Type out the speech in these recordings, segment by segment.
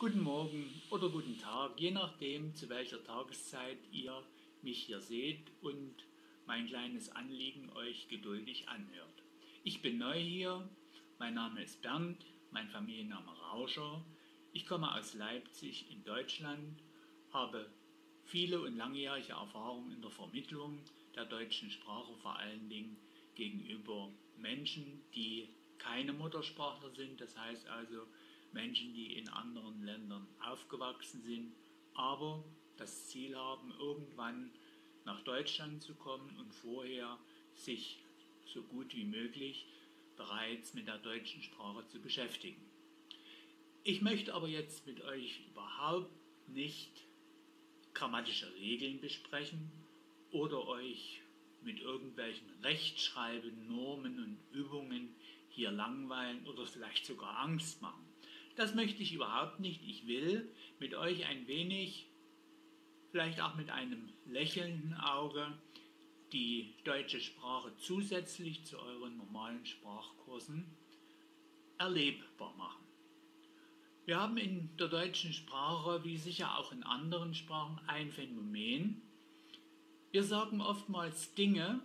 Guten Morgen oder guten Tag, je nachdem, zu welcher Tageszeit ihr mich hier seht und mein kleines Anliegen euch geduldig anhört. Ich bin neu hier, mein Name ist Bernd, mein Familienname Rauscher. Ich komme aus Leipzig in Deutschland, habe viele und langjährige Erfahrung in der Vermittlung der deutschen Sprache, vor allen Dingen gegenüber Menschen, die keine Muttersprachler sind, das heißt also Menschen, die in anderen Ländern aufgewachsen sind, aber das Ziel haben, irgendwann nach Deutschland zu kommen und vorher sich so gut wie möglich bereits mit der deutschen Sprache zu beschäftigen. Ich möchte aber jetzt mit euch überhaupt nicht grammatische Regeln besprechen oder euch mit irgendwelchen Rechtschreiben, Normen und Übungen hier langweilen oder vielleicht sogar Angst machen. Das möchte ich überhaupt nicht. Ich will mit euch ein wenig, vielleicht auch mit einem lächelnden Auge, die deutsche Sprache zusätzlich zu euren normalen Sprachkursen erlebbar machen. Wir haben in der deutschen Sprache, wie sicher auch in anderen Sprachen, ein Phänomen. Wir sagen oftmals Dinge,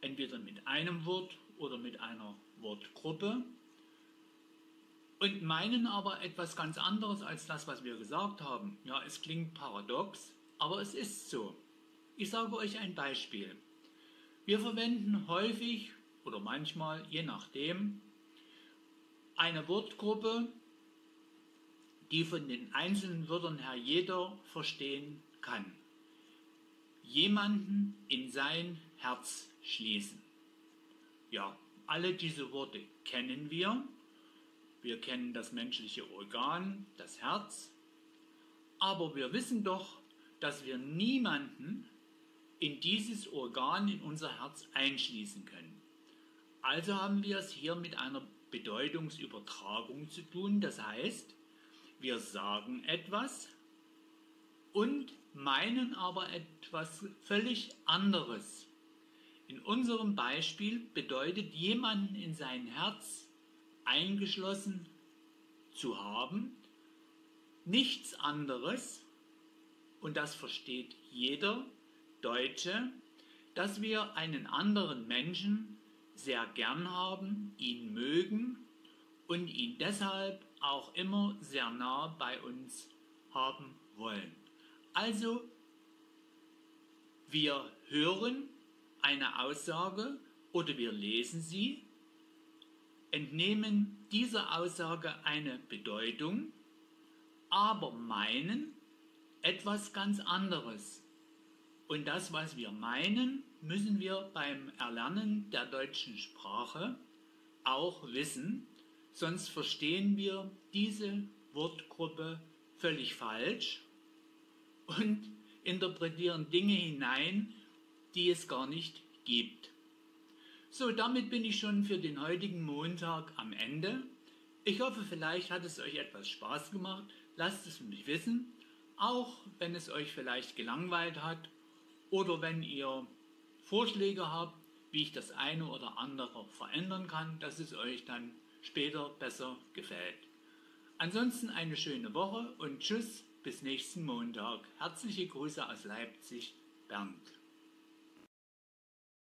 entweder mit einem Wort oder mit einer Wortgruppe und meinen aber etwas ganz anderes als das, was wir gesagt haben. Ja, es klingt paradox, aber es ist so. Ich sage euch ein Beispiel. Wir verwenden häufig oder manchmal, je nachdem, eine Wortgruppe, die von den einzelnen Wörtern her jeder verstehen kann. Jemanden in sein Herz schließen. Ja, alle diese Worte kennen wir. Wir kennen das menschliche Organ, das Herz. Aber wir wissen doch, dass wir niemanden in dieses Organ, in unser Herz einschließen können. Also haben wir es hier mit einer Bedeutungsübertragung zu tun. Das heißt, wir sagen etwas und meinen aber etwas völlig anderes. In unserem Beispiel bedeutet jemanden in sein Herz eingeschlossen zu haben nichts anderes, und das versteht jeder Deutsche, dass wir einen anderen Menschen sehr gern haben, ihn mögen und ihn deshalb auch immer sehr nah bei uns haben wollen. Also, wir hören eine Aussage oder wir lesen sie, entnehmen dieser Aussage eine Bedeutung, aber meinen etwas ganz anderes. Und das, was wir meinen, müssen wir beim Erlernen der deutschen Sprache auch wissen, sonst verstehen wir diese Wortgruppe völlig falsch und interpretieren Dinge hinein, die es gar nicht gibt. So, damit bin ich schon für den heutigen Montag am Ende. Ich hoffe, vielleicht hat es euch etwas Spaß gemacht. Lasst es mich wissen, auch wenn es euch vielleicht gelangweilt hat oder wenn ihr Vorschläge habt, wie ich das eine oder andere verändern kann, dass es euch dann später besser gefällt. Ansonsten eine schöne Woche und tschüss bis nächsten Montag. Herzliche Grüße aus Leipzig, Bernd.